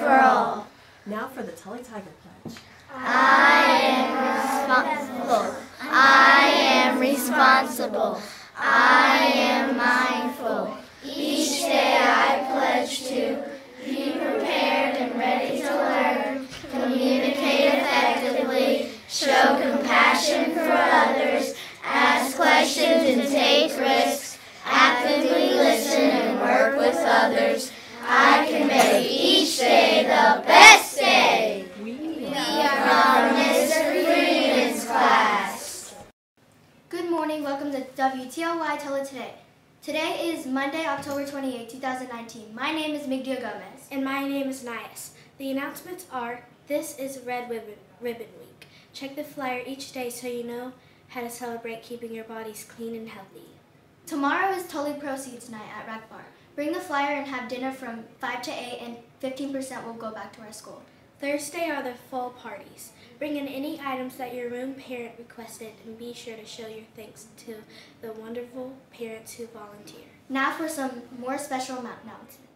for all. Now for the Tully Tiger Pledge. I am responsible. I am responsible. I am mindful. Today. Is Monday, October 28, 2019. My name is Migdia Gomez. And my name is Nias. The announcements are this is Red Ribbon, Ribbon Week. Check the flyer each day so you know how to celebrate keeping your bodies clean and healthy. Tomorrow is Tully Proceeds Night at Rec Bar. Bring the flyer and have dinner from 5 to 8 and 15% will go back to our school. Thursday are the fall parties. Bring in any items that your room parent requested and be sure to show your thanks to the wonderful parents who volunteer. Now for some more special announcements.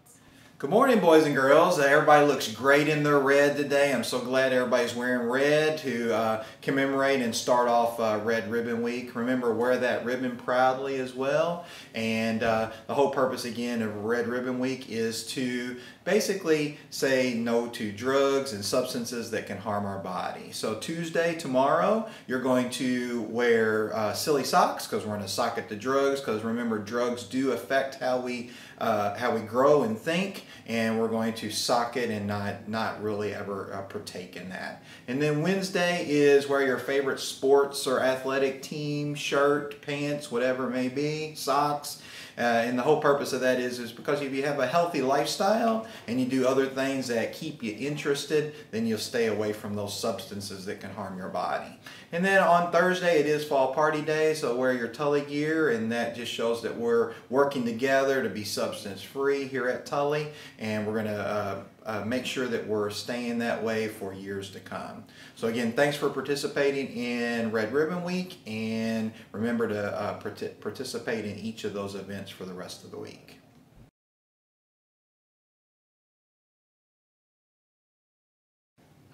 Good morning, boys and girls. Uh, everybody looks great in their red today. I'm so glad everybody's wearing red to uh, commemorate and start off uh, Red Ribbon Week. Remember, wear that ribbon proudly as well. And uh, the whole purpose, again, of Red Ribbon Week is to basically say no to drugs and substances that can harm our body. So Tuesday, tomorrow, you're going to wear uh, silly socks because we're going to sock it to drugs because remember, drugs do affect how we uh, how we grow and think, and we're going to sock it and not not really ever uh, partake in that. And then Wednesday is wear your favorite sports or athletic team shirt, pants, whatever it may be, socks. Uh, and the whole purpose of that is, is because if you have a healthy lifestyle and you do other things that keep you interested, then you'll stay away from those substances that can harm your body. And then on Thursday, it is fall party day, so wear your Tully gear, and that just shows that we're working together to be substance free here at Tully, and we're going to uh, uh, make sure that we're staying that way for years to come. So again, thanks for participating in Red Ribbon Week, and remember to uh, part participate in each of those events for the rest of the week.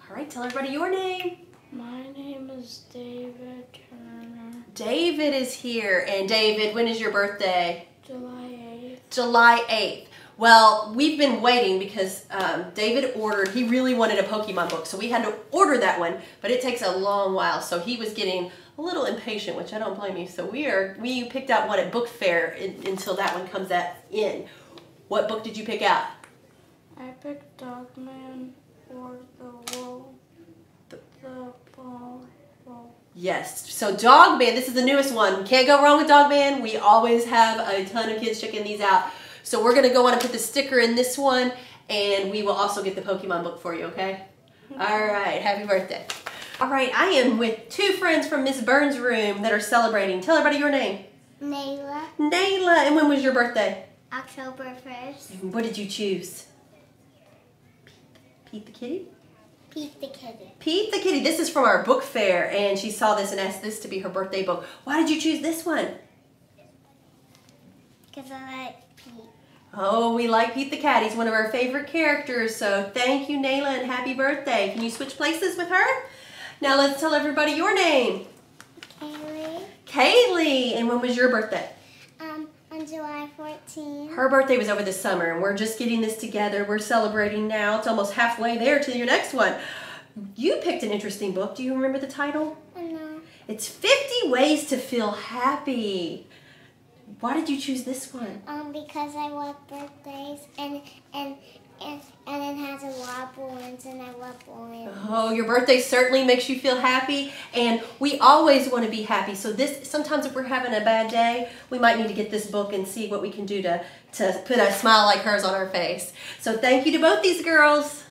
All right, tell everybody your name. My name is David Turner. David is here. And David, when is your birthday? July 8th. July 8th. Well, we've been waiting because um, David ordered, he really wanted a Pokemon book, so we had to order that one, but it takes a long while, so he was getting a little impatient, which I don't blame you. So we are, we picked out one at book fair in, until that one comes at, in. What book did you pick out? I picked Dogman or the Wolf. The, the Ball. Yes, so Dogman, this is the newest one. Can't go wrong with Dogman. We always have a ton of kids checking these out. So we're going to go on and put the sticker in this one, and we will also get the Pokemon book for you, okay? Mm-hmm. All right, happy birthday. All right, I am with two friends from Miss Burns' room that are celebrating. Tell everybody your name. Nayla. Nayla, and when was your birthday? October 1st. What did you choose? Pete the Kitty? Pete the Kitty. Pete the Kitty. This is from our book fair, and she saw this and asked this to be her birthday book. Why did you choose this one? Because I like Pete. Oh, we like Pete the Cat. He's one of our favorite characters. So thank you, Nayla, and happy birthday. Can you switch places with her? Now let's tell everybody your name. Kaylee. Kaylee. And when was your birthday? Um, on July 14th. Her birthday was over the summer, and we're just getting this together. We're celebrating now. It's almost halfway there to your next one. You picked an interesting book. Do you remember the title? No. It's 50 Ways to Feel Happy. Why did you choose this one? Um, because I love birthdays and and and and it has a lot of balloons and I love balloons. Oh, your birthday certainly makes you feel happy, and we always want to be happy. So this sometimes if we're having a bad day, we might need to get this book and see what we can do to to put a smile like hers on our face. So thank you to both these girls.